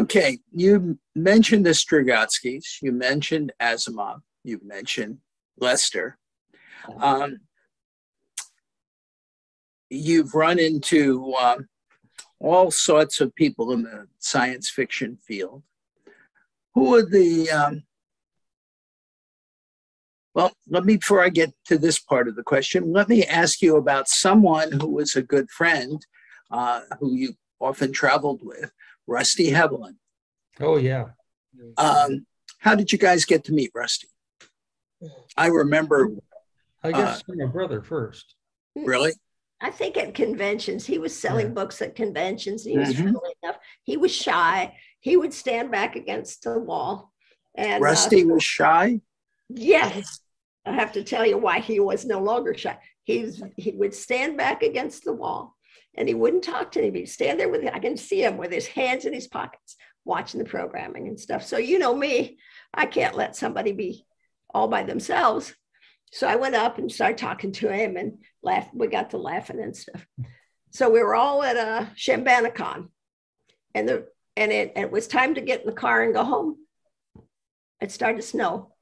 Okay, you mentioned the Strugatskys, you mentioned Asimov, you mentioned Lester. Um, you've run into um, all sorts of people in the science fiction field. Who are the, um, well, let me, before I get to this part of the question, let me ask you about someone who was a good friend uh, who you often traveled with, Rusty Hevelin. Oh, yeah. Um, how did you guys get to meet Rusty? I remember. I guess uh, my brother first. Really? I think at conventions, he was selling yeah. books at conventions. He was mm-hmm. friendly enough. He was shy. He would stand back against the wall. And uh, Rusty uh, was shy. Yes, I have to tell you why he was no longer shy. He's he would stand back against the wall, and he wouldn't talk to anybody. He'd stand there with I can see him with his hands in his pockets, watching the programming and stuff. So you know me, I can't let somebody be all by themselves. So I went up and started talking to him and laughed. We got to laughing and stuff. So we were all at a Chambanacon, and the and it, it was time to get in the car and go home. It started to snow,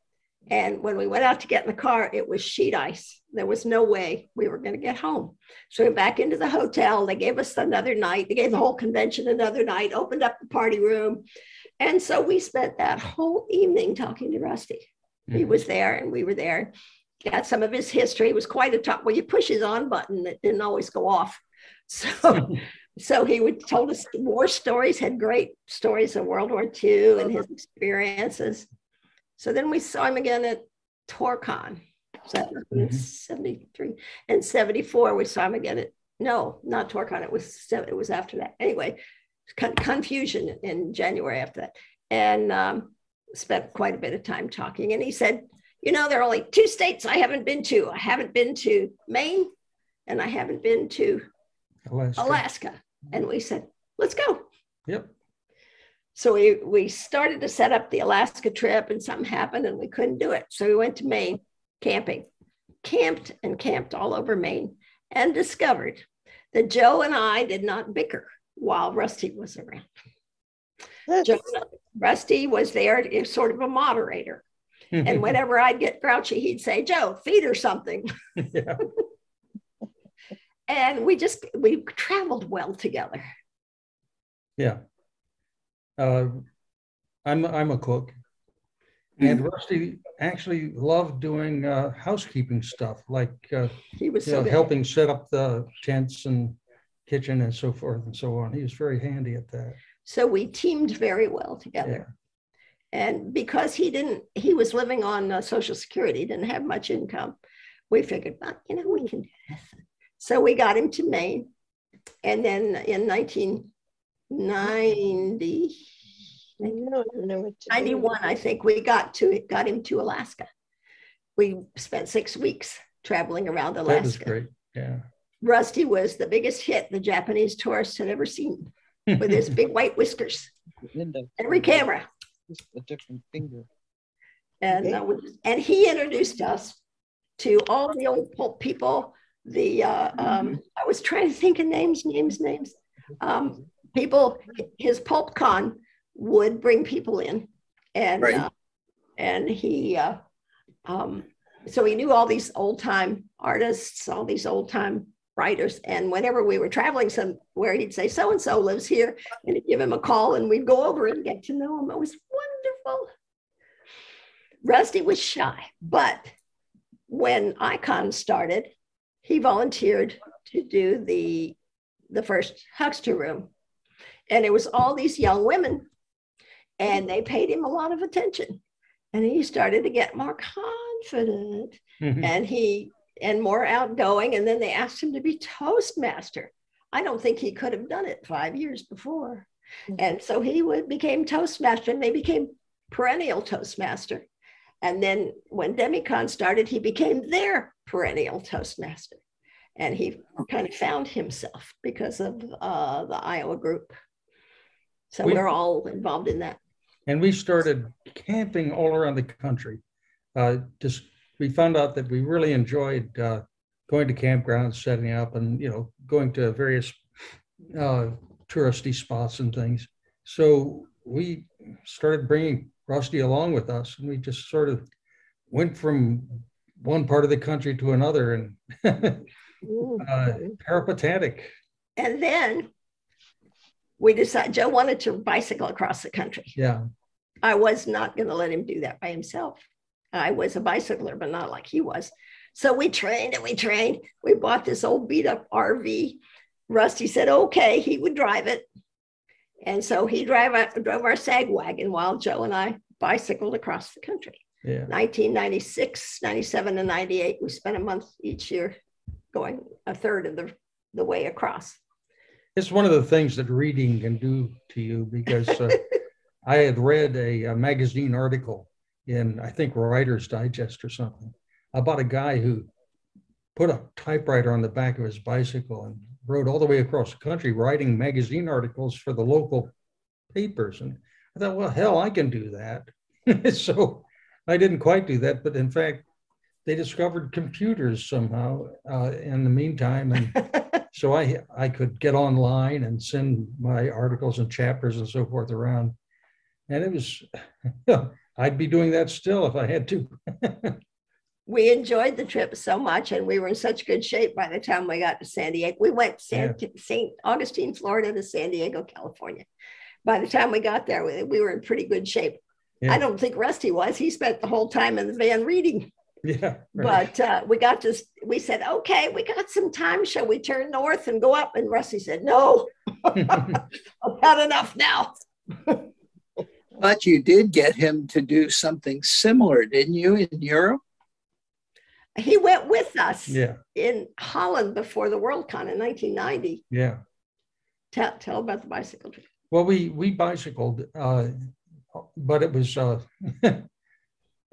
and when we went out to get in the car, it was sheet ice. There was no way we were going to get home. So we went back into the hotel. They gave us another night. They gave the whole convention another night. Opened up the party room, and so we spent that whole evening talking to Rusty. Mm-hmm. He was there, and we were there got some of his history. It was quite a talk. Well, you push his on button, it didn't always go off. So, so he would told us war stories, had great stories of World War II and his experiences. So then we saw him again at TorCon. So mm-hmm. 73 and 74 we saw him again at no not torcon it was it was after that anyway con- confusion in january after that and um, spent quite a bit of time talking and he said you know, there are only two states I haven't been to. I haven't been to Maine and I haven't been to Alaska. Alaska. And we said, let's go. Yep. So we, we started to set up the Alaska trip and something happened and we couldn't do it. So we went to Maine camping, camped and camped all over Maine and discovered that Joe and I did not bicker while Rusty was around. Joe, Rusty was there, sort of a moderator and whenever I'd get grouchy, he'd say, Joe, feed her something. Yeah. and we just, we traveled well together. Yeah. Uh, I'm, I'm a cook. And mm-hmm. Rusty actually loved doing uh, housekeeping stuff, like uh, he was so know, helping set up the tents and kitchen and so forth and so on. He was very handy at that. So we teamed very well together. And because he didn't, he was living on uh, Social Security, didn't have much income. We figured, well, you know, we can do this. So we got him to Maine. And then in 1990, 91, I think we got to it, got him to Alaska. We spent six weeks traveling around Alaska. That was great. Yeah. Rusty was the biggest hit the Japanese tourists had ever seen with his big white whiskers. Every camera just a different finger. And okay. uh, and he introduced us to all the old pulp people. The uh, um, I was trying to think of names, names, names. Um, people, his pulp con would bring people in, and right. uh, and he uh, um, so he knew all these old time artists, all these old time writers. And whenever we were traveling somewhere, he'd say, so and so lives here. And he'd give him a call and we'd go over and get to know him. It was wonderful. Rusty was shy, but when Icon started, he volunteered to do the, the first Huckster room. And it was all these young women, and they paid him a lot of attention. And he started to get more confident. Mm-hmm. And he and more outgoing. And then they asked him to be Toastmaster. I don't think he could have done it five years before. Mm-hmm. And so he would, became Toastmaster and they became perennial Toastmaster. And then when Demicon started, he became their perennial Toastmaster. And he kind of found himself because of uh, the Iowa group. So we, are all involved in that. And we started camping all around the country, uh, just we found out that we really enjoyed uh, going to campgrounds, setting up, and you know, going to various uh, touristy spots and things. So we started bringing Rusty along with us, and we just sort of went from one part of the country to another and uh, peripatetic. And then we decided Joe wanted to bicycle across the country. Yeah. I was not going to let him do that by himself. I was a bicycler, but not like he was. So we trained and we trained. We bought this old beat up RV. Rusty said, okay, he would drive it. And so he drive, drove our sag wagon while Joe and I bicycled across the country. Yeah. 1996, 97, and 98, we spent a month each year going a third of the, the way across. It's one of the things that reading can do to you because uh, I had read a, a, magazine article in, I think, Writer's Digest or something about a guy who put a typewriter on the back of his bicycle and rode all the way across the country writing magazine articles for the local papers. And I thought, well, hell, I can do that. so I didn't quite do that, but in fact, they discovered computers somehow uh, in the meantime, and so I I could get online and send my articles and chapters and so forth around, and it was I'd be doing that still if I had to. we enjoyed the trip so much, and we were in such good shape by the time we got to San Diego. We went San, yeah. St. Augustine, Florida, to San Diego, California. By the time we got there, we, we were in pretty good shape. Yeah. I don't think Rusty was. He spent the whole time in the van reading. Yeah. Right. But uh, we got to, we said, okay, we got some time. Shall we turn north and go up? And Rusty said, no, I've had enough now. but you did get him to do something similar, didn't you, in Europe? He went with us yeah. in Holland before the Worldcon in 1990. Yeah. Tell, tell about the bicycle trip. Well, we we bicycled uh, but it was uh,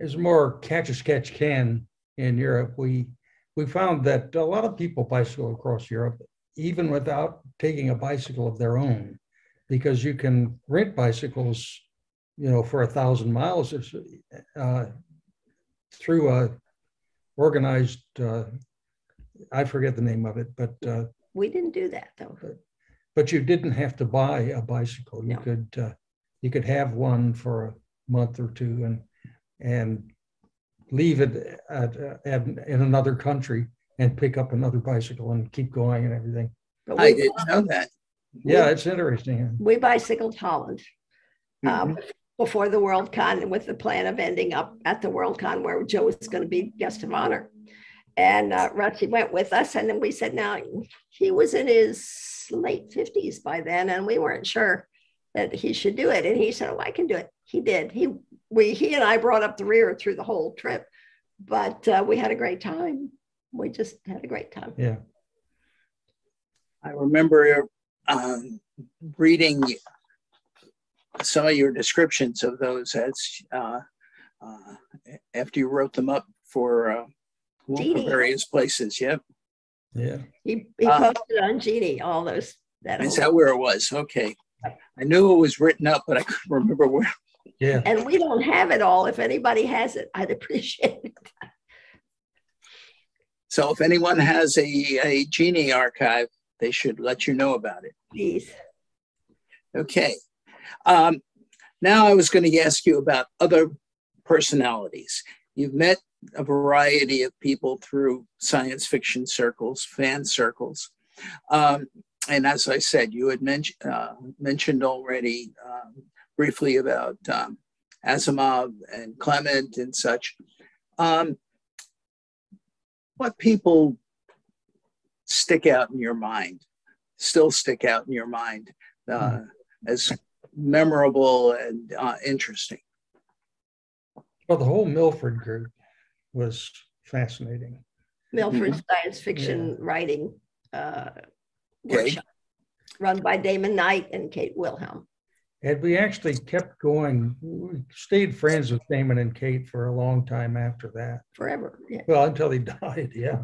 was more catch as catch can in Europe. We we found that a lot of people bicycle across Europe even without taking a bicycle of their own, because you can rent bicycles, you know, for a thousand miles uh, through a organized. Uh, I forget the name of it, but uh, we didn't do that though. But, but you didn't have to buy a bicycle. You No. could uh, you could have one for a month or two and and leave it at, at, in another country and pick up another bicycle and keep going and everything. But I didn't know that. Yeah, it's interesting. We bicycled Holland um, mm-hmm. before the Worldcon with the plan of ending up at the Worldcon where Joe was going to be guest of honor. And uh, Rusty went with us. And then we said, now he was in his late 50s by then, and we weren't sure that he should do it. And he said, Oh, I can do it. He did. He we he and I brought up the rear through the whole trip, but uh, we had a great time. We just had a great time. Yeah. I remember um, reading some of your descriptions of those as uh, uh, after you wrote them up for, uh, various places. Yep. Yeah. He, he uh, posted on Genie all those. That is that where it was? Okay. I knew it was written up, but I couldn't remember where. Yeah. And we don't have it all. If anybody has it, I'd appreciate it. So if anyone has a, a Genie archive, they should let you know about it. Please. Okay. Um, now I was going to ask you about other personalities. You've met a variety of people through science fiction circles, fan circles. Um, and as I said, you had mentioned uh, mentioned already um, briefly about um, Asimov and Clement and such. Um, what people stick out in your mind, still stick out in your mind uh, mm-hmm. as memorable and uh, interesting? Well, the whole Milford group was fascinating. Milford mm-hmm. science fiction yeah. writing uh, workshop run by Damon Knight and Kate Wilhelm. And we actually kept going. We stayed friends with Damon and Kate for a long time after that. Forever. Yeah. Well, until he died, yeah.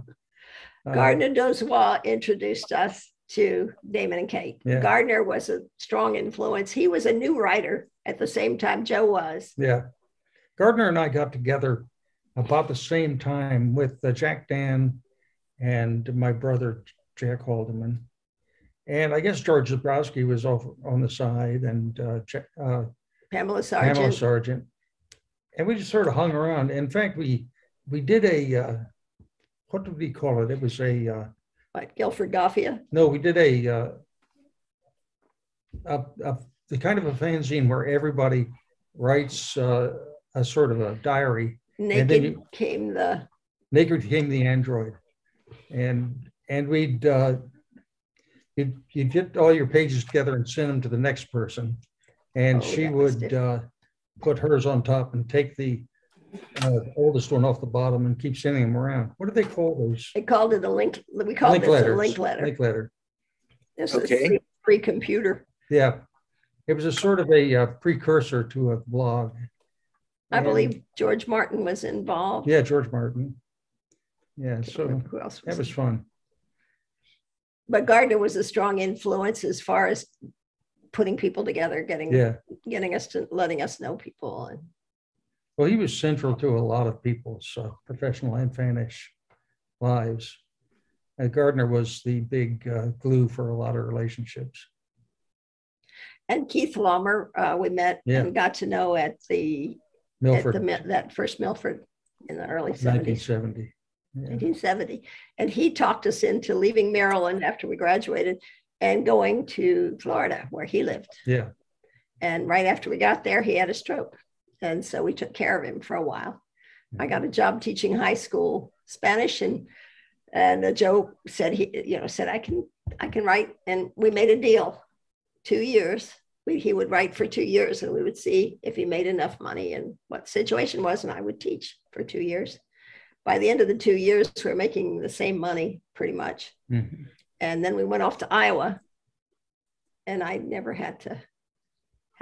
Uh, Gardner Dozois introduced us to Damon and Kate. Yeah. Gardner was a strong influence. He was a new writer at the same time Joe was. Yeah. Gardner and I got together about the same time with uh, Jack Dann and my brother Jack Haldeman. And I guess George Zebrowski was off on the side, and uh, uh, Pamela Pamela Sargent. Sargent. And we just sort of hung around. In fact, we, we did a, uh, what did we call it? It was a, uh, What, Guilford Gafia? no, we did a, uh, a, a, the kind of a fanzine where everybody writes, uh, a sort of a diary. then Naked you- came the, Naked came the android. And, and we'd, uh, you'd, you'd get all your pages together and send them to the next person. And Oh, she that would, uh, put hers on top and take the, uh, oldest one off the bottom and keep sending them around. What do they call those? they called it a link, we called Link it a link letter. Link letter. This was Okay. pre- pre-computer. Yeah. It was a sort of a uh, precursor to a blog. I And- believe George Martin was involved. Yeah, George Martin. Yeah, so Who else that was was? fun. But Gardner was a strong influence as far as putting people together, getting, Yeah. getting us to, letting us know people and Well, he was central to a lot of people's uh, professional and fannish lives. And Gardner was the big uh, glue for a lot of relationships. And Keith Laumer, uh, we met Yeah. and got to know at the, at Milford, the, Mi- that first Milford in the early seventies, 1970. Yeah. nineteen seventy. And he talked us into leaving Maryland after we graduated and going to Florida where he lived. yeah. And right after we got there, he had a stroke. And so we took care of him for a while. I got a mm-hmm. job teaching high school Spanish and and Joe said he, you know, said I can I can write. And we made a deal. Two years. We, he would write for two years and we would see if he made enough money and what situation was. And I would teach for two years. By the end of the two years, we were making the same money pretty much. Mhm. And then we went off to Iowa. And I never had to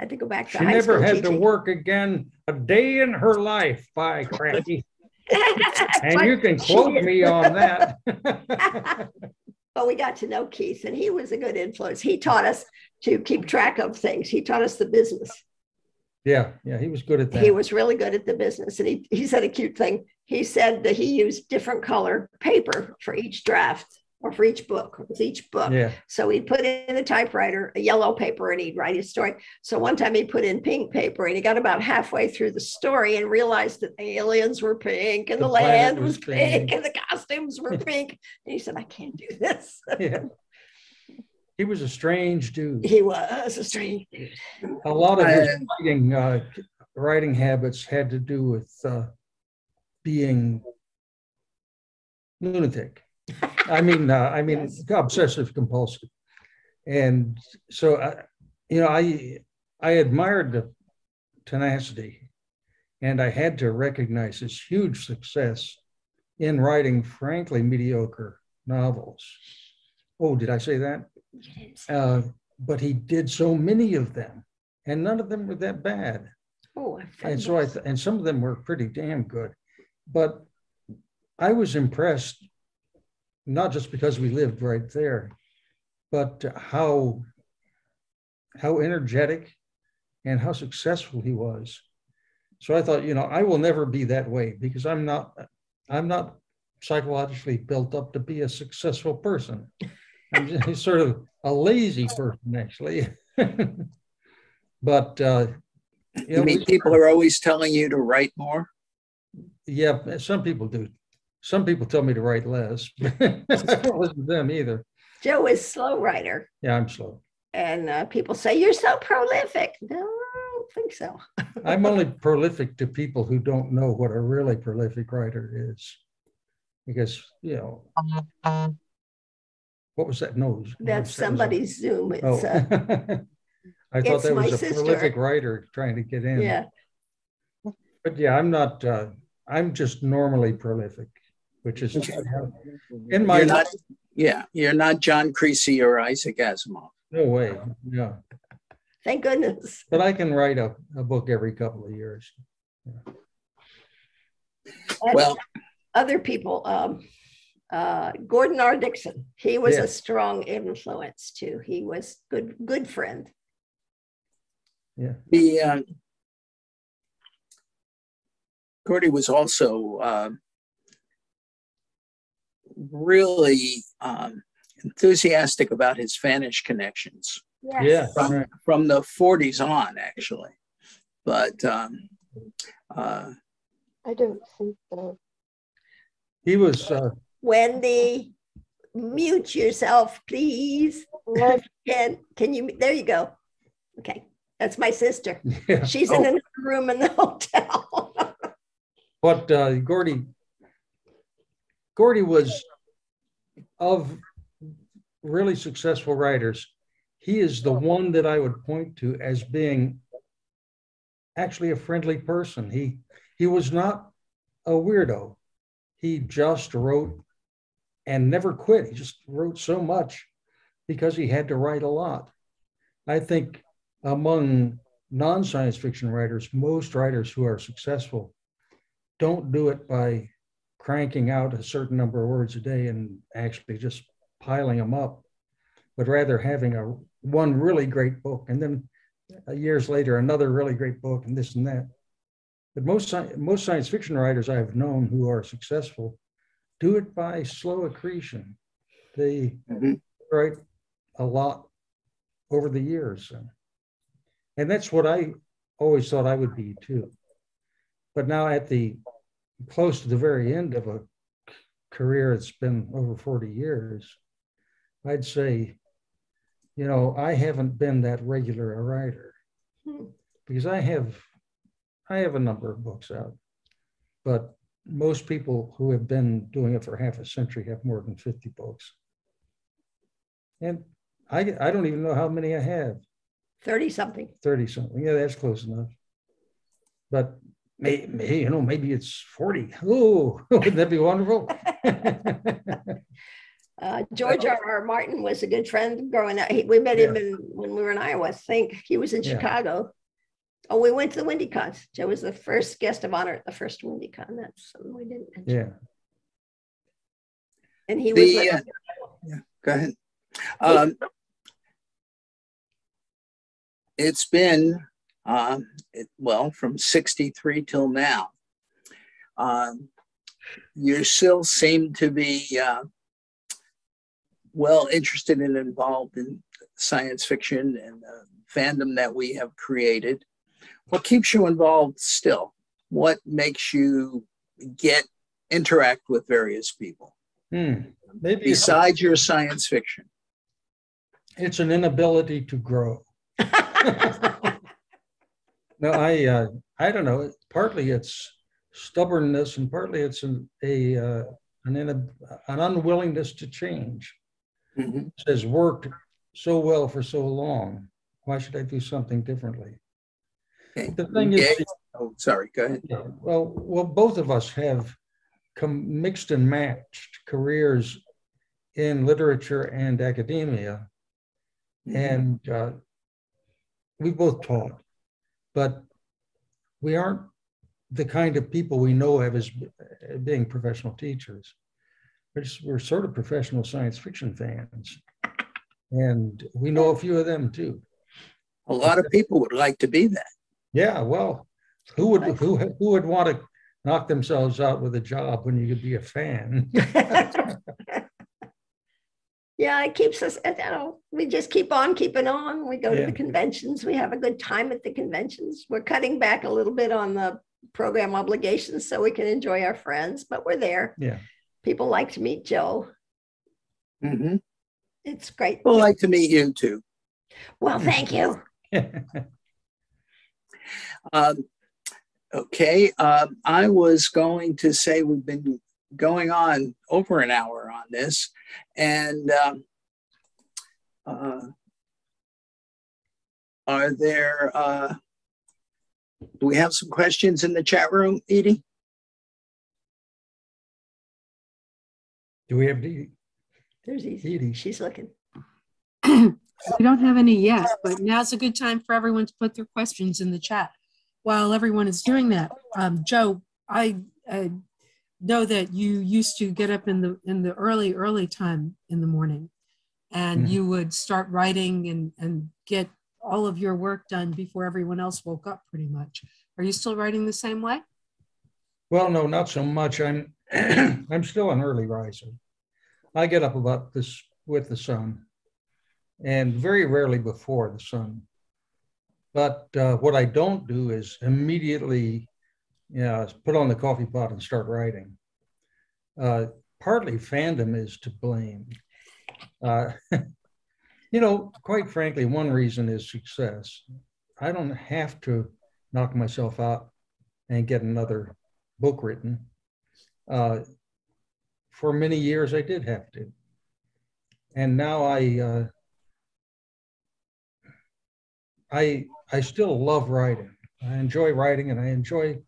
had to go back to She high never had to work again a day in her life, by cracky. And you can quote me on that. but we got to know Keith, and he was a good influence. He taught us to keep track of things. He taught us the business. Yeah, yeah, he was good at that. He was really good at the business, and he he said a cute thing. He said that he used different color paper for each draft or for each book, with each book. Yeah, So he'd put in a typewriter, a yellow paper, and he'd write his story. So one time he put in pink paper and he got about halfway through the story and realized that the aliens were pink and The the, land was was pink, pink. and the costumes were pink. And he said, I can't do this. yeah. He was a strange dude. he was a strange dude. A lot of his Uh, writing, uh, writing habits had to do with uh, being lunatic. I mean, uh, I mean, Yes. obsessive compulsive. And so, I, you know, I I admired the tenacity, and I had to recognize his huge success in writing, frankly, mediocre novels. Oh, did I say that? You didn't say- Uh, but he did so many of them, and none of them were that bad. Oh, And so I, thought th- and some of them were pretty damn good. But I was impressed, not just because we lived right there, but how how energetic and how successful he was. So I thought, you know, I will never be that way because I'm not I'm not psychologically built up to be a successful person. I'm just sort of a lazy person, actually. but uh, you You know, mean we- people are always telling you to write more? yeah, some people do. Some people tell me to write less. I don't listen to them either. Joe is slow writer. Yeah, I'm slow. And uh, people say, You're so prolific. No, I don't think so. I'm only prolific to people who don't know what a really prolific writer is. Because, you know, what was that nose? That's That was- somebody's Zoom. It's, Oh. uh, I thought it's that my was a sister. prolific writer trying to get in. yeah. But yeah, I'm not, uh, I'm just normally prolific, which is in my, You're not, yeah, you're not John Creasey or Isaac Asimov. no way, yeah. Thank goodness. But I can write a, a book every couple of years. And Well, other people, um, uh, Gordon R. Dickson, he was Yeah. a strong influence too. He was good, good friend. Yeah. the uh, Gordy was also uh, really um, enthusiastic about his Spanish connections Yeah. from, right. from the 40s on, actually. but um, uh, I don't think so. He was, uh, Wendy, mute yourself, please. Can, can you, there you go. Okay, that's my sister. yeah, She's in Oh. another room in the hotel. but uh, Gordy, Gordy was of really successful writers. He is the one that I would point to as being actually a friendly person. He he was not a weirdo. He just wrote and never quit. He just wrote so much because he had to write a lot. I think among non-science fiction writers, most writers who are successful don't do it by cranking out a certain number of words a day and actually just piling them up, but rather having a one really great book and then years later another really great book and this and that. But most most science fiction writers I have known who are successful do it by slow accretion. They Mhm. write a lot over the years. And that's what I always thought I would be too. But now at the close to the very end of a career, it's been over 40 years, I'd say, you know, I haven't been that regular a writer Hmm. because I have I have a number of books out, but most people who have been doing it for half a century have more than 50 books. And I, I don't even know how many I have. 30 something. 30 something. Yeah, that's close enough. But may, may, you know, maybe it's 40. Oh, wouldn't that be wonderful? Uh, George R. R. Martin was a good friend growing up. He, we met him in, when we were in Iowa, I think. He was in Yeah. Chicago. Oh, we went to the WindyCon. Joe was the first guest of honor at the first WindyCon. That's something we didn't mention. yeah. And he was The, like, uh, Go ahead. Um, it's been, um, it, well, from 63 till now. Um, you still seem to be uh, well interested and involved in science fiction and the fandom that we have created. What keeps you involved still? What makes you get interact with various people Hmm. Maybe besides your science fiction? it's an inability to grow. No, I uh, I don't know. Partly it's stubbornness, and partly it's an a uh, an, an unwillingness to change. Mhm. It has worked so well for so long. Why should I do something differently? Okay. The thing is. Oh, sorry, go ahead. Yeah, well, well, both of us have come mixed and matched careers in literature and academia, Mm-hmm. and uh, we both taught, but we aren't the kind of people we know of as being professional teachers. We're, just, we're sort of professional science fiction fans, and we know a few of them too. A lot of people would like to be that. Yeah, well, who would who who would want to knock themselves out with a job when you could be a fan? yeah, it keeps us, you know, we just keep on keeping on. We go to the conventions. We have a good time at the conventions. We're cutting back a little bit on the program obligations so we can enjoy our friends, but we're there. Yeah. People like to meet Joe. Mm-hmm. It's great. People like to meet you too. Well, thank you. Um, okay, um, I was going to say we've been going on over an hour on this, and um, uh, are there? Uh, do we have some questions in the chat room, Edie? Do we have Edie? There's easy. Edie? She's looking. We don't have any yet, but now's a good time for everyone to put their questions in the chat. While everyone is doing that, um, Joe, I uh, know that you used to get up in the in the early early time in the morning, and Mhm. you would start writing and and get all of your work done before everyone else woke up. Pretty much. Are you still writing the same way? Well, no, not so much. I'm I'm still an early riser. I get up about this with the sun, and very rarely before the sun. But uh, what I don't do is immediately, you know, put on the coffee pot and start writing. Uh, partly fandom is to blame. Uh, you know, quite frankly, one reason is success. I don't have to knock myself out and get another book written. Uh, for many years, I did have to. And now I, uh, I, I still love writing. I enjoy writing and I enjoy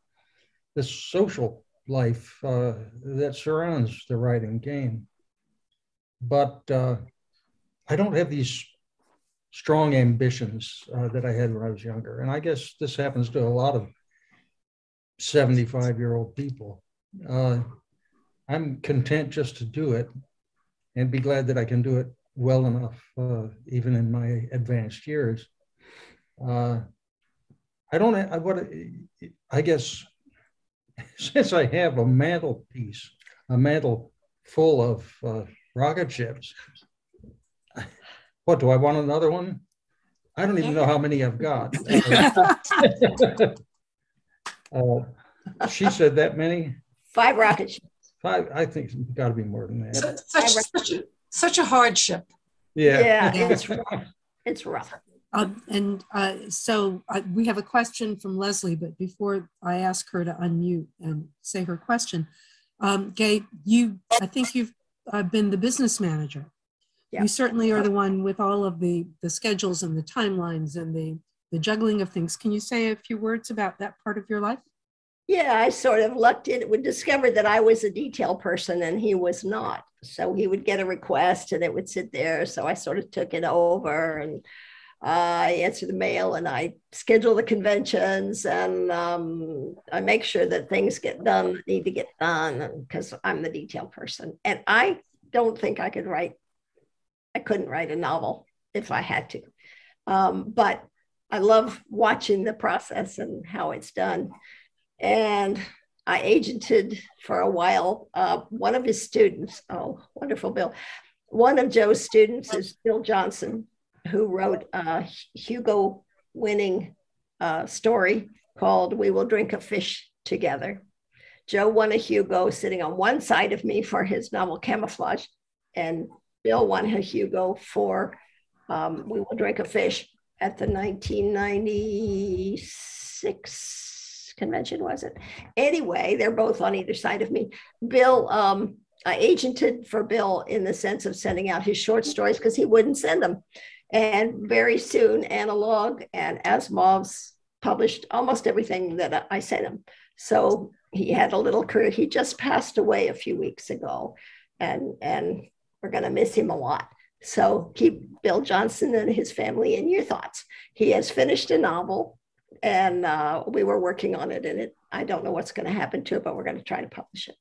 the social life uh, that surrounds the writing game. But uh, I don't have these strong ambitions uh, that I had when I was younger. And I guess this happens to a lot of 75 year old people. Uh, I'm content just to do it and be glad that I can do it well enough, uh, even in my advanced years. Uh, I don't, I, what, I guess, since I have a mantelpiece, a mantle full of uh, rocket ships, what do I want another one? I don't even know how many I've got. uh, she said that many. Five rocket ships. Five. I think it's got to be more than that. Such, such, such, a, such a hardship. Yeah. Yeah, it's rough. It's rough. Um, and uh, so uh, we have a question from Leslie, but before I ask her to unmute and say her question, um, Gay, you, I think you've uh, been the business manager. Yeah. You certainly are the one with all of the the schedules and the timelines and the the juggling of things. Can you say a few words about that part of your life? Yeah, I sort of lucked in. It would discover that I was a detail person and he was not. So he would get a request and it would sit there. So I sort of took it over and I answer the mail and I schedule the conventions and um, I make sure that things get done that need to get done because I'm the detail person. And I don't think I could write, I couldn't write a novel if I had to. Um, but I love watching the process and how it's done. And I agented for a while uh, one of his students. Oh, wonderful, Bill. One of Joe's students is Bill Johnson, who wrote a Hugo winning uh, story called We Will Drink a Fish Together. Joe won a Hugo sitting on one side of me for his novel Camouflage, and Bill won a Hugo for um, We Will Drink a Fish at the 1996 convention, was it? Anyway, they're both on either side of me. Bill, um, I agented for Bill in the sense of sending out his short stories because he wouldn't send them. And very soon, Analog and Asimov's published almost everything that I sent him. So he had a little career. He just passed away a few weeks ago, and and we're going to miss him a lot. So keep Bill Johnson and his family in your thoughts. He has finished a novel, and uh, we were working on it. And it, I don't know what's going to happen to it, but we're going to try to publish it.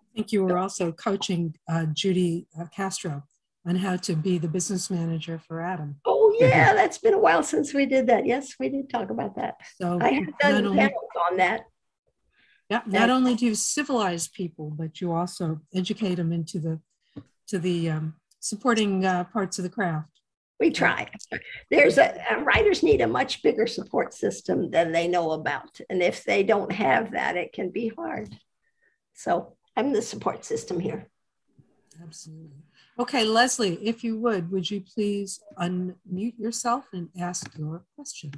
I think you were also coaching uh, Judy uh, Castro on how to be the business manager for Adam. Oh yeah, that's been a while since we did that. Yes, we did talk about that. So I have done only, panels on that. yeah, not only do you civilize people, but you also educate them into the to the um, supporting uh, parts of the craft. We try. There's a, a writers need a much bigger support system than they know about, and if they don't have that, it can be hard. So I'm the support system here. Absolutely. Okay, Leslie, if you would, would you please unmute yourself and ask your question?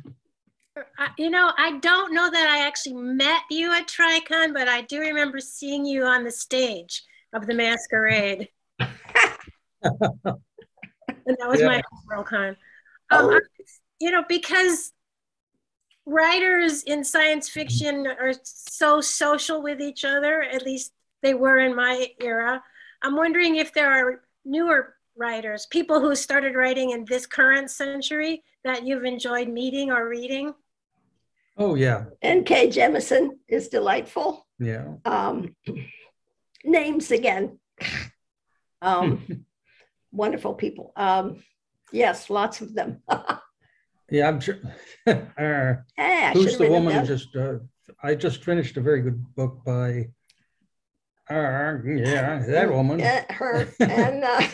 You know, I don't know that I actually met you at TriCon, but I do remember seeing you on the stage of the masquerade. and that was Yeah. my WorldCon. Um, Oh. I- you know, because writers in science fiction are so social with each other, at least they were in my era. I'm wondering if there are newer writers, people who started writing in this current century that you've enjoyed meeting or reading. Oh yeah, N.K. Jemisin is delightful. yeah. Um, names again. Um, wonderful people. Um, yes, lots of them. Yeah, I'm sure. Uh, Hey, I Who's the woman? who. Just uh, I just finished a very good book by. Uh, yeah, that woman. Yeah, her and uh,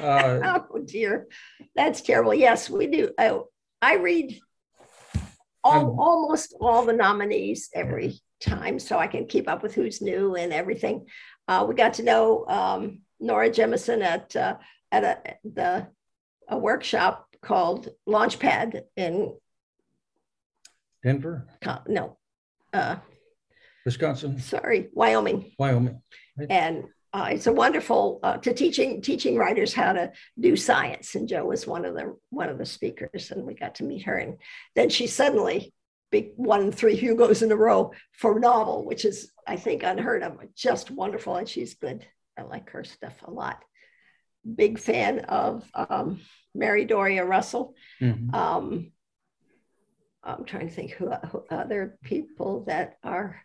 Uh, oh dear, that's terrible. Yes, we do. I, I read all, Um, almost all the nominees every time, so I can keep up with who's new and everything. Uh, we got to know um, Nora Jemisin at uh, at a the a workshop called Launchpad in Denver, no, uh, Wisconsin, sorry, Wyoming, Wyoming. and uh, it's a wonderful uh, to teaching teaching writers how to do science. And Joe was one of the one of the speakers, and we got to meet her. And then she suddenly big won three Hugos in a row for novel, which is I think unheard of, just wonderful. And she's good. I like her stuff a lot. Big fan of um, Mary Doria Russell. Mhm. Um, I'm trying to think who, who other people that are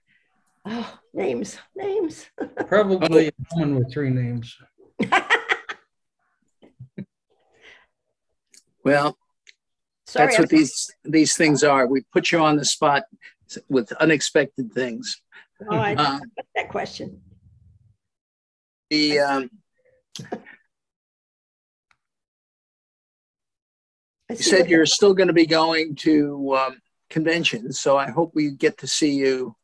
oh, names names. Probably a woman with three names. Well, Sorry, that's I'm- what these these things are. We put you on the spot with unexpected things. oh, I Uh, that question. the um, I you said you're still going to be going to um, conventions, so I hope we get to see you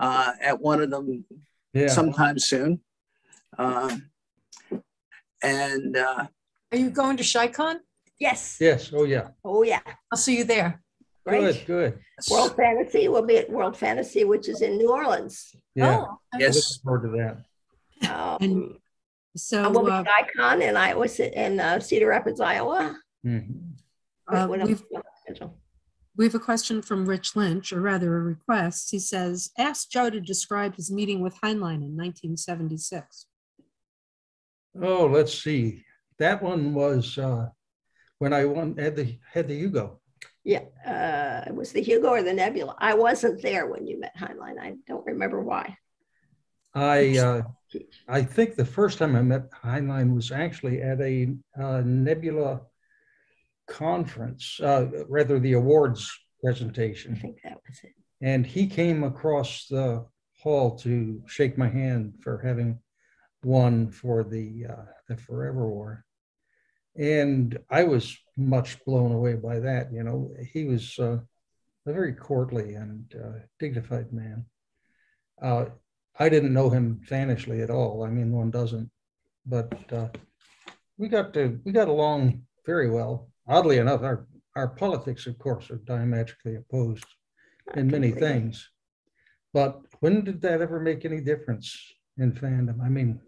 uh, at one of them Yeah. sometime soon. Um, and uh, Are you going to Chicon? yes. Yes. Oh, yeah. Oh yeah. I'll see you there. Great. Good. Good. World Fantasy will be at World Fantasy, which is in New Orleans. Yeah. Oh, I yes, look forward to that. Um, And So I will be uh, at Icon in Iowa, Ci- in uh, Cedar Rapids, Iowa. Mhm. Uh, When I'm- we've- when I'm scheduled. we have a question from Rich Lynch, or rather a request. He says, ask Joe to describe his meeting with Heinlein in 1976. Oh, let's see. That one was uh, when I won had the had the Hugo. Yeah, uh, it was the Hugo or the Nebula. I wasn't there when you met Heinlein. I don't remember why. I uh, I think the first time I met Heinlein was actually at a uh, Nebula conference, uh, rather the awards presentation. I think that was it. and he came across the hall to shake my hand for having won for the uh, the Forever War, and I was much blown away by that. You know, he was uh, a very courtly and uh, dignified man. Uh, I didn't know him vanishly at all. I mean, one doesn't, but uh, we got to we got along very well. Oddly enough, our our politics, of course, are diametrically opposed in many things. But when did that ever make any difference in fandom? I mean,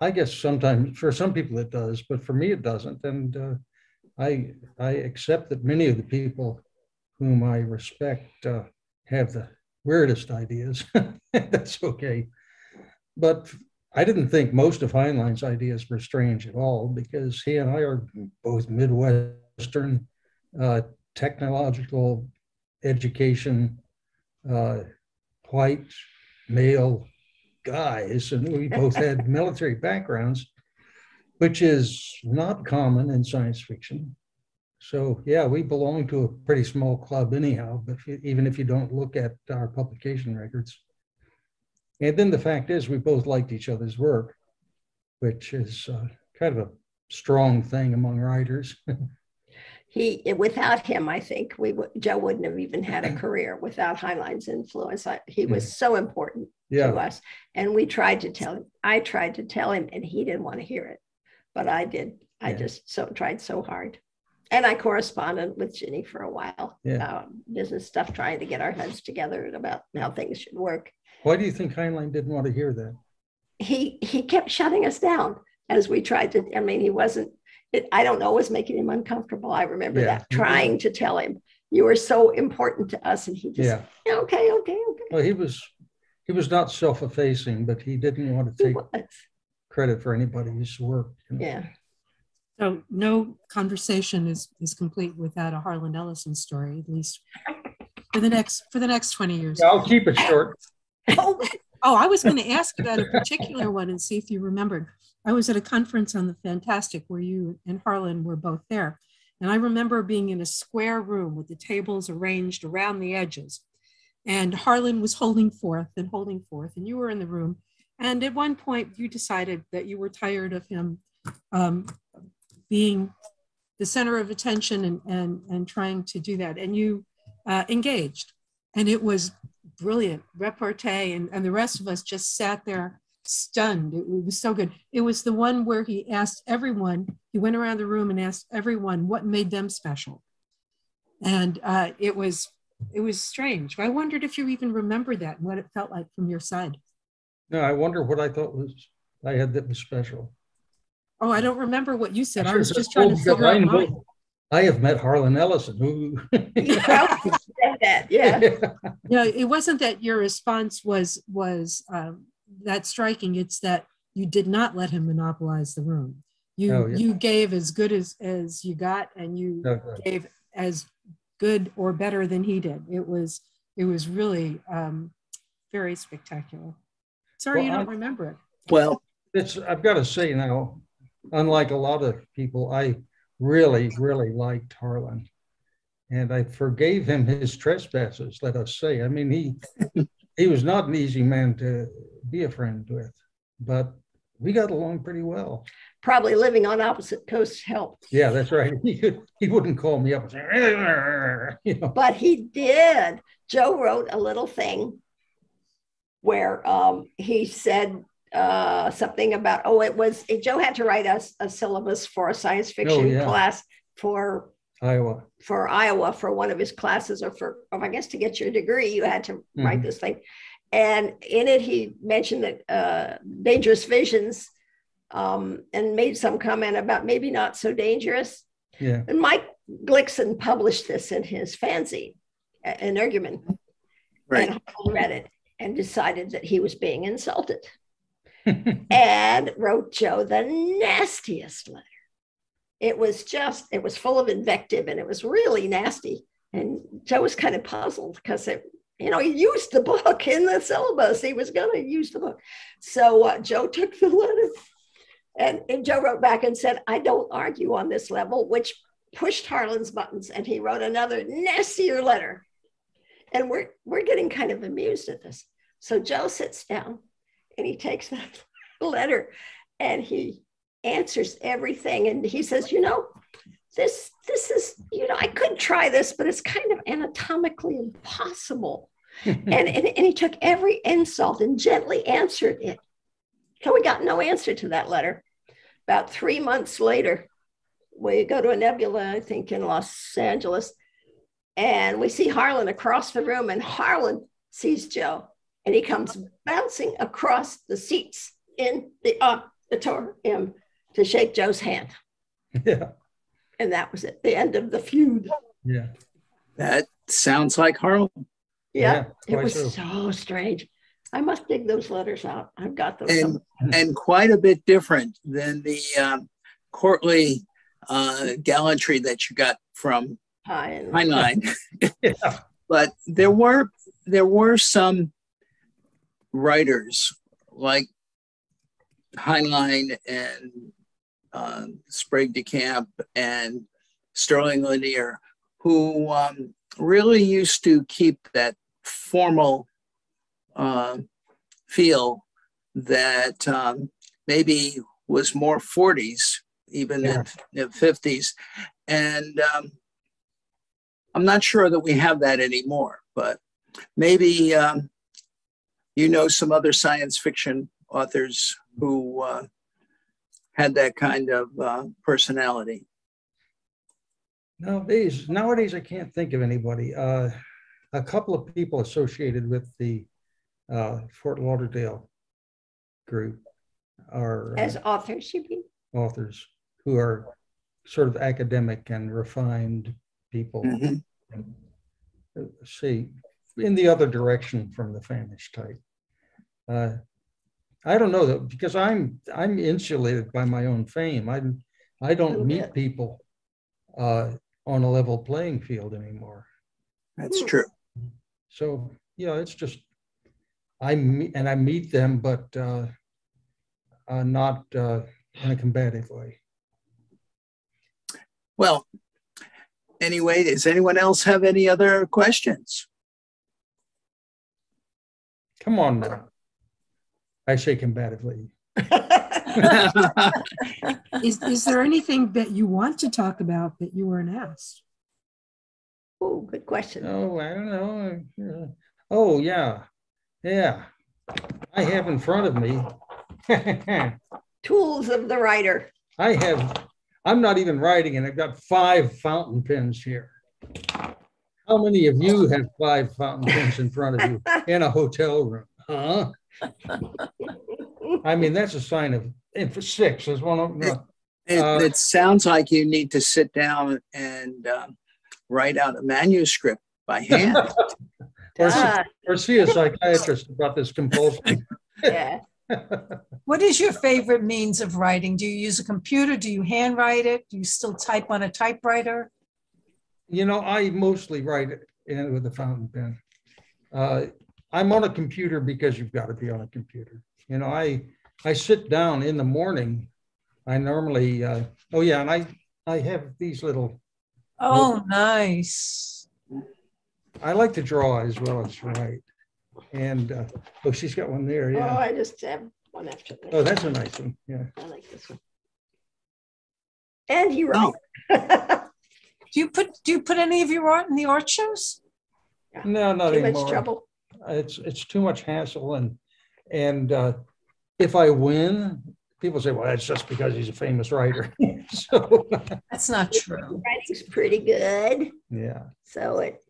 I guess sometimes for some people it does, but for me it doesn't. And uh, I I accept that many of the people whom I respect uh, have the weirdest ideas. That's okay. But I didn't think most of Heinlein's ideas were strange at all because he and I are both Midwestern, uh, technological education, uh, white male guys, and we both had military backgrounds, which is not common in science fiction. So yeah, we belong to a pretty small club anyhow, but if- even if you don't look at our publication records. And then the fact is, we both liked each other's work, which is uh, kind of a strong thing among writers. He, without him, I think we would, Joe wouldn't have even had a career without Heinlein's influence. I- He was so important to us. And we tried to tell him, I tried to tell him and he didn't want to hear it. But I did. I Yeah. just so tried so hard. And I corresponded with Ginny for a while, Yeah. um, business stuff, trying to get our heads together about how things should work. Why do you think Heinlein didn't want to hear that? He he kept shutting us down as we tried to. I mean, he wasn't. It, I don't know. It was making him uncomfortable. I remember Yeah. that. Trying to tell him you were so important to us, and he just Yeah, "Yeah, okay, okay, okay. well, he was he was not self-effacing, but he didn't want to take credit for anybody's work. you know. Yeah. So no conversation is, is complete without a Harlan Ellison story, at least for the next, for the next 20 years. Yeah, I'll keep it short. Oh, Oh, I was going to ask about a particular one and see if you remembered. I was at a conference on the Fantastic where you and Harlan were both there. And I remember being in a square room with the tables arranged around the edges. And Harlan was holding forth and holding forth, and you were in the room. And at one point, you decided that you were tired of him um, being the center of attention and, and, and trying to do that. And you uh, engaged. And it was brilliant repartee. And, and the rest of us just sat there stunned. It, it was so good. It was the one where he asked everyone, he went around the room and asked everyone what made them special. And uh, it was it was strange. I wondered if you even remember that and what it felt like from your side. No, I wonder what I thought was I had that was special. Oh, I don't remember what you said. I was just trying to figure out mine. I have met Harlan Ellison, who. Yeah, I said that, yeah. No, it wasn't that your response was was um, that striking. It's that you did not let him monopolize the room. You Oh, yeah. you gave as good as as you got, and you Okay. gave as good or better than he did. It was it was really um, very spectacular. Sorry Well, you don't I- remember it. Well, It's, I've got to say now, unlike a lot of people, I really, really liked Harlan. And I forgave him his trespasses, let us say. I mean, he he was not an easy man to be a friend with, but we got along pretty well. Probably living on opposite coasts helped. Yeah, that's right. He, he wouldn't call me up and say, you know. But he did. Joe wrote a little thing where um, he said uh, something about, oh, it was, Joe had to write us a, syllabus for a science fiction Oh, yeah. class for Iowa. for Iowa for one of his classes or for, or I guess to get your degree, you had to write Mhm. this thing. And in it, he mentioned that uh, dangerous visions um, and made some comment about maybe not so dangerous. Yeah. And Mike Glicksohn published this in his fanzine, uh, Energumen, right. and I read it and decided that he was being insulted and wrote Joe the nastiest letter. It was just, it was full of invective and it was really nasty. And Joe was kind of puzzled because it, you know, he used the book in the syllabus. He was going to use the book. So uh, Joe took the letter and, and Joe wrote back and said, I don't argue on this level, which pushed Harlan's buttons. And he wrote another nastier letter. And we're, we're getting kind of amused at this. So Joe sits down and he takes that letter and he answers everything. And he says, you know, this, this is, you know, I could try this, but it's kind of anatomically impossible. and, and, and he took every insult and gently answered it. So we got no answer to that letter. About three months later, we go to a nebula, I think in Los Angeles, and we see Harlan across the room, and Harlan sees Joe, and he comes bouncing across the seats in the auditorium to shake Joe's hand. yeah. And that was it, the end of the feud. Yeah. That sounds like Harlan. Yeah, it was so. so strange. I must dig those letters out. I've got them. And and quite a bit different than the um, courtly uh, gallantry that you got from Hi, and- Heinlein. Yeah. but there were there were some writers like Heinlein and uh, Sprague de Camp and Sterling Lanier who um, really used to keep that formal uh, feel that um, maybe was more 40s even Yeah. in, in 50s and um, I'm not sure that we have that anymore, but maybe um, you know some other science fiction authors who uh, had that kind of uh, personality. Nowadays, nowadays I can't think of anybody. Uh, a couple of people associated with the uh, Fort Lauderdale group are uh, as authors, you mean? authors who are sort of academic and refined people. Mhm. Uh, See, in the other direction from the fannish type. Uh, I don't know though, because I'm I'm insulated by my own fame. I I don't meet bit. people uh, on a level playing field anymore. That's true. So yeah, it's just I meet and I meet them, but uh, uh, not uh, in a combative way. Well, anyway, does anyone else have any other questions? Come on now. I say combatively. Is, is there anything that you want to talk about that you weren't asked? Oh, good question. Oh, I don't know. Uh, Oh, yeah, yeah. I have in front of me. Tools of the writer. I have, I'm not even writing and I've got five fountain pens here. How many of you have five fountain pens in front of you in a hotel room? Huh? I mean, that's a sign of, and for six, there's one, of- no, It, Uh, it sounds like you need to sit down and um, write out a manuscript by hand. or see, Ah, or see a psychiatrist about this compulsion. Yeah. What is your favorite means of writing? Do you use a computer? Do you handwrite it? Do you still type on a typewriter? You know, I mostly write it in with a fountain pen. Uh, I'm on a computer because you've got to be on a computer. You know, I, I sit down in the morning. I normally, uh, oh yeah, and I, I have these little, Oh, nice. I like to draw as well as write. And, uh, oh, she's got one there, Yeah. Oh. I just have one after this. Oh, that's a nice one, yeah. I like this one. And you Oh. write. Do you put, do you put any of your art in the art shows? No, not Too much trouble. It's, it's too much hassle and, and, uh, if I win, people say, well, that's just because he's a famous writer. So, That's not true. Writing's pretty good, yeah. so it,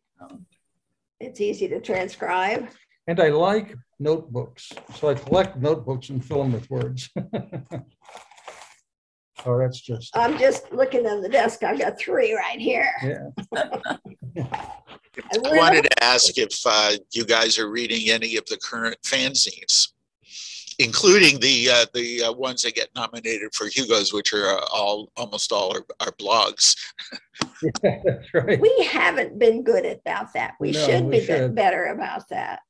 it's easy to transcribe. And I like notebooks, so I collect notebooks and fill them with words. Oh, that's just, I'm just looking on the desk. I've got three right here. yeah. And I wanted to ask if uh, you guys are reading any of the current fanzines, including the uh, the uh, ones that get nominated for Hugo's, which are uh, all almost all are, are blogs. That's right. We haven't been good about that. We No, should we be should. better about that.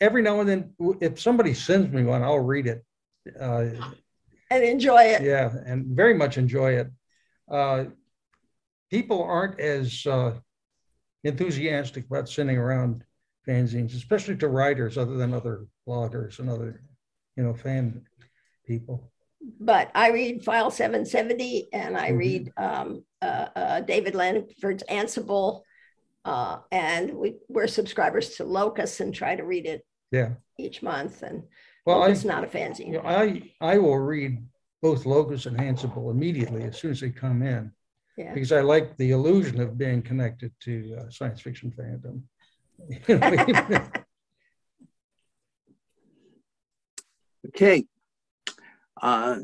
Every now and then, if somebody sends me one, I'll read it. Uh, And enjoy it. Yeah, and very much enjoy it. Uh, People aren't as uh, enthusiastic about sending around fanzines, especially to writers other than other bloggers and other, you know, fan people. But I read File 770 and I Mhm. read um, uh, uh, David Langford's Ansible. Uh, and we, we're subscribers to Locus and try to read it Yeah. each month. And Well, it's not a you fanzine. know, I, I will read both Locus and Ansible immediately as soon as they come in, Yeah. because I like the illusion of being connected to uh, science fiction fandom. You know, even- Okay. Uh,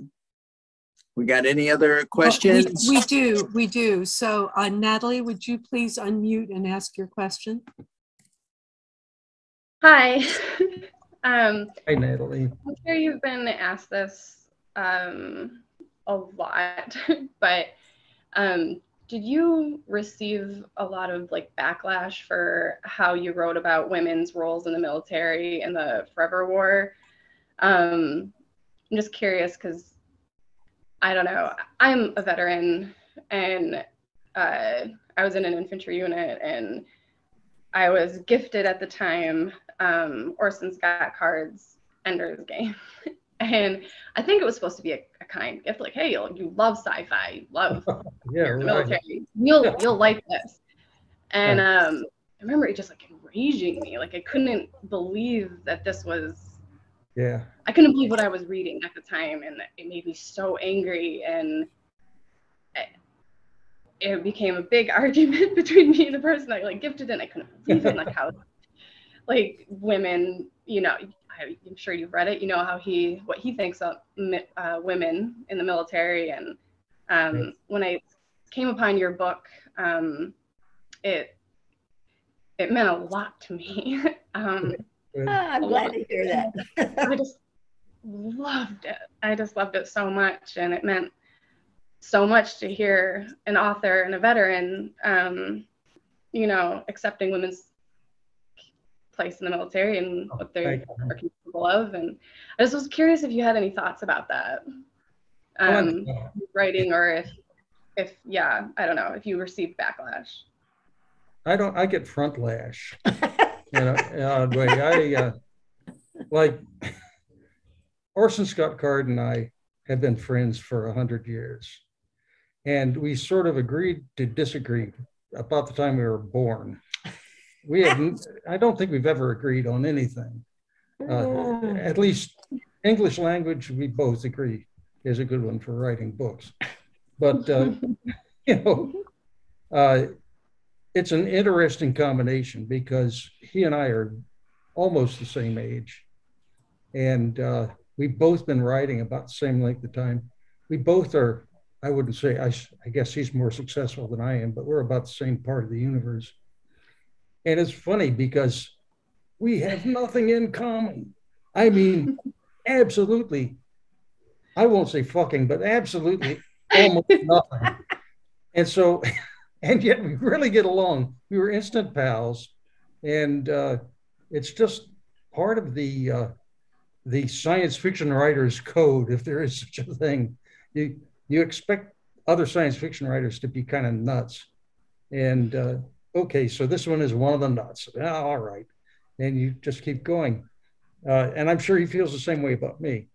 We got any other Well, we- questions? We do, we do. So uh, Natalie, would you please unmute and ask your question? Hi. um, Hi, Natalie. I'm sure you've been asked this um, a lot, but um, did you receive a lot of like backlash for how you wrote about women's roles in the military and the Forever War? Um, I'm just curious because I don't know. I'm a veteran and uh, I was in an infantry unit and I was gifted at the time um, Orson Scott Card's Ender's Game. and I think it was supposed to be a, a kind gift, like, hey, you, you love sci-fi, you love Yeah, the military, you'll you'll like this. And um, I remember it just like enraging me. Like I couldn't believe that this was yeah. I couldn't believe what I was reading at the time, and it made me so angry. And it- it became a big argument between me and the person I like gifted it. And I couldn't believe it, like how, like women, you know, I'm sure you've read it. You know how he, what he thinks of uh, women in the military. And um, Right. when I came upon your book, um, it it meant a lot to me. um, Good. Ah, I'm glad to hear that. I just loved it. I just loved it so much, and it meant so much to hear an author and a veteran, um, you know, accepting women's place in the military and what they Thank you. are capable of. And I just was curious if you had any thoughts about that, um, uh, writing, or if, if yeah, I don't know, if you received backlash. I don't, I get front lash. You know, uh, way I, uh, like, Orson Scott Card and I have been friends for a hundred years. And we sort of agreed to disagree about the time we were born. We have i don't think we've ever agreed on anything. Uh, At least English language, we both agree is a good one for writing books. But, uh, you know, uh, it's an interesting combination because he and I are almost the same age. And uh, we've both been writing about the same length of time. We both are, I wouldn't say, I guess he's more successful than I am, but we're about the same part of the universe. And it's funny because we have nothing in common. I mean, absolutely. I won't say fucking, but absolutely almost nothing. And so, and yet we really get along. We were instant pals, and uh, it's just part of the uh, the science fiction writer's code, if there is such a thing. You you expect other science fiction writers to be kind of nuts, and uh, okay, so this one is one of the nuts. Ah, all right, and you just keep going. Uh, and I'm sure he feels the same way about me,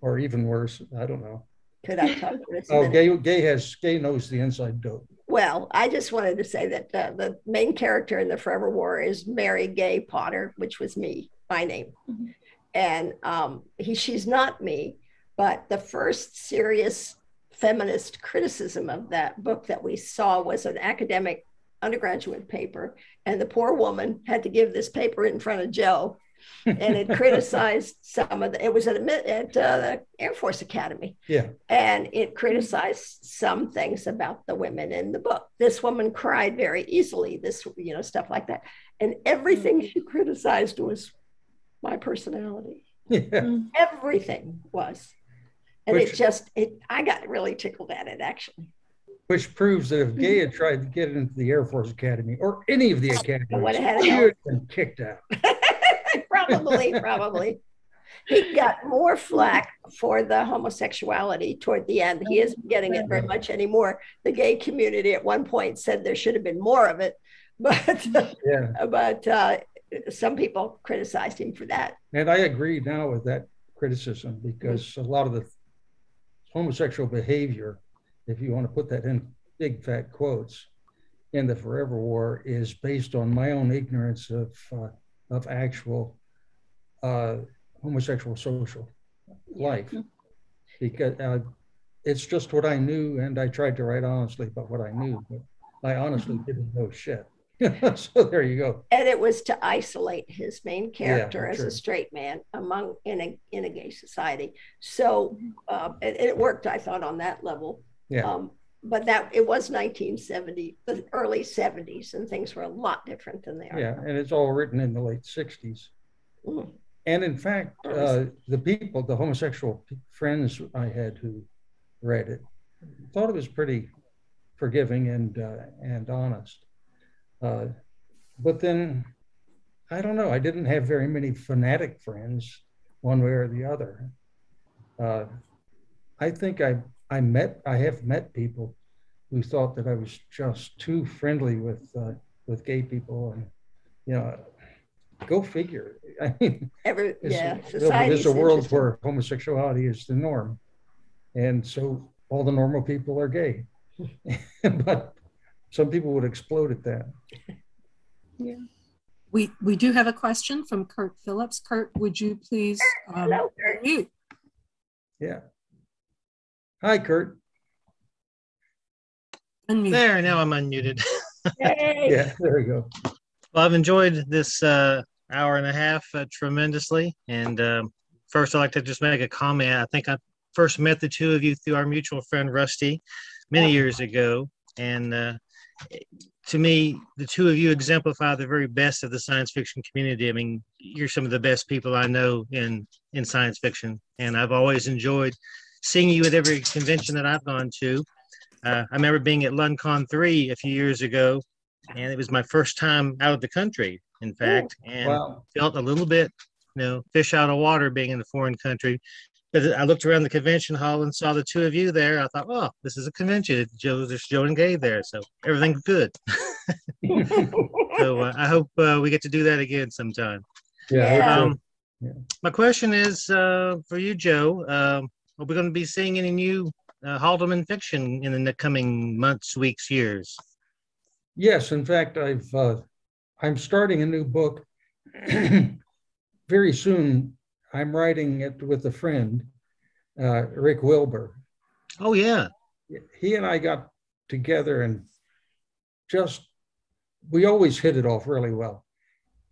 or even worse. I don't know. Could I talk for a Oh. Gay, Gay has Gay knows the inside dope. Well, I just wanted to say that uh, the main character in the Forever War is Marygay Potter, which was me, my name. Mhm. And um, he, she's not me, but the first serious feminist criticism of that book that we saw was an academic undergraduate paper. And the poor woman had to give this paper in front of Joe. and it criticized some of the, it was at, at uh, the Air Force Academy Yeah, and it criticized some things about the women in the book. This woman cried very easily, this, you know, stuff like that. And everything she criticized was my personality. yeah. Everything was. And it just, it, I got really tickled at it actually. Which proves that if Gay had tried to get into the Air Force Academy or any of the academies, he would have been kicked out. probably, probably. He got more flack for the homosexuality toward the end. He isn't getting it very much anymore. The gay community at one point said there should have been more of it, but Yeah, but uh, some people criticized him for that. and I agree now with that criticism because a lot of the homosexual behavior, if you want to put that in big fat quotes, in the Forever War is based on my own ignorance of uh, of actual uh, homosexual social life, because uh, it's just what I knew, and I tried to write honestly about what I knew, but I honestly didn't know shit. so there you go. And it was to isolate his main character as true. a straight man among in a in a gay society. So uh, it, it worked, I thought, on that level. Yeah. Um, but that it was 1970, the early 70s, and things were a lot different than they are. Yeah, now. and it's all written in the late 60s. Mm. And in fact, uh, the people, the homosexual friends I had who read it, thought it was pretty forgiving and uh, and honest. Uh, but then, I don't know. I didn't have very many fanatic friends, one way or the other. Uh, I think I I met I have met people who thought that I was just too friendly with uh, with gay people, and you know, go figure. I mean, Every it's, yeah, there's a world where homosexuality is the norm, and so all the normal people are gay. but some people would explode at that. Yeah. We, we do have a question from Kurt Phillips. Kurt, would you please um, Hello, Kurt. mute? Yeah. Hi, Kurt. Unmute. There, now I'm unmuted. Yay. Yeah, there we go. Well, I've enjoyed this uh, hour and a half uh, tremendously. And um, first, I'd like to just make a comment. I think I first met the two of you through our mutual friend Rusty many years ago. And uh, to me, the two of you exemplify the very best of the science fiction community. I mean, you're some of the best people I know in in science fiction, and I've always enjoyed seeing you at every convention that I've gone to. Uh, I remember being at LonCon 3 a few years ago, and it was my first time out of the country, in fact, and Wow. felt a little bit, you know, fish out of water being in a foreign country. But I looked around the convention hall and saw the two of you there. I thought, oh, this is a convention. Joe, there's Joe and Gay there, so everything's good. so uh, I hope uh, we get to do that again sometime. Yeah. I hope so. Um, Yeah. My question is uh, for you, Joe. Um, are we going to be seeing any new uh, Haldeman fiction in the coming months, weeks, years? Yes, in fact, I've uh, I'm starting a new book very soon. I'm writing it with a friend, uh, Rick Wilber. Oh yeah. He and I got together and just we always hit it off really well.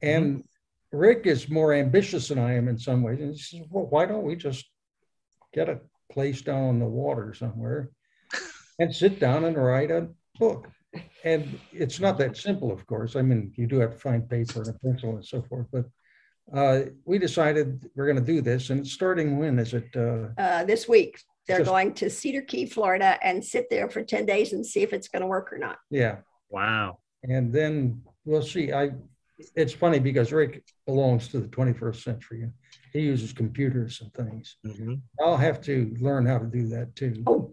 And Rick is more ambitious than I am in some ways. And he says, Well, why don't we just get a place down on the water somewhere and sit down and write a book? And it's not that simple, of course. I mean, you do have to find paper and a pencil and so forth, but uh, we decided we're going to do this. And it's starting when is it? Uh, Uh, this week, they're Just- going to Cedar Key, Florida and sit there for 10 days and see if it's going to work or not. yeah. Wow. And then we'll see. I, it's funny because Rick belongs to the 21st century. He uses computers and things. Mhm. I'll have to learn how to do that too. Oh,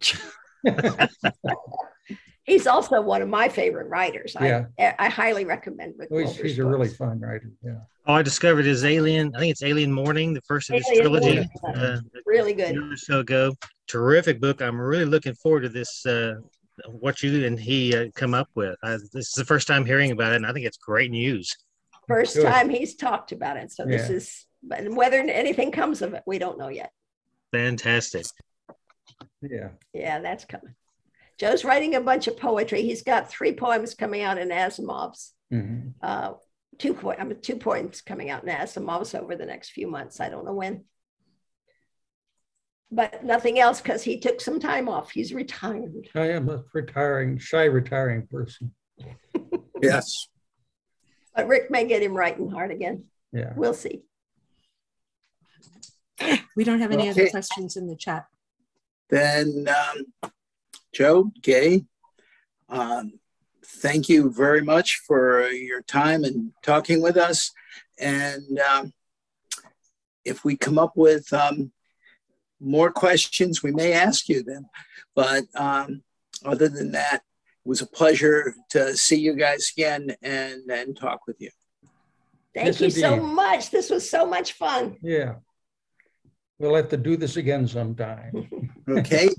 he's also one of my favorite writers. I, I highly recommend Rick Oh, he's, he's a really fun writer. Yeah. Oh, I discovered his Alien. I think it's Alien Morning, the first of his Alien trilogy. Uh, Really a good. year or so ago. Terrific book. I'm really looking forward to this. Uh, what you and he uh, come up with. I, this is the first time hearing about it, and I think it's great news. First Good. time he's talked about it. So this is, but whether anything comes of it, we don't know yet. Fantastic. Yeah. Yeah, that's coming. Joe's writing a bunch of poetry. He's got three poems coming out in Asimov's. Mhm. Uh, two po- I mean, two poems coming out in Asimov's over the next few months. I don't know when. But nothing else because he took some time off. He's retired. I am a retiring, shy retiring person. Yes. But Rick may get him writing hard again. Yeah. We'll see. We don't have any other questions in the chat. Then, um, Joe, Gay, um, thank you very much for your time and talking with us. And um, if we come up with um, more questions, we may ask you them. But um, other than that, it was a pleasure to see you guys again and, and talk with you. Thank Yes, you so much. This was so much fun. Yeah. We'll have to do this again sometime. Okay.